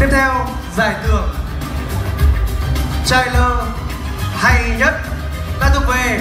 Tiếp theo, giải thưởng trailer hay nhất đã thuộc về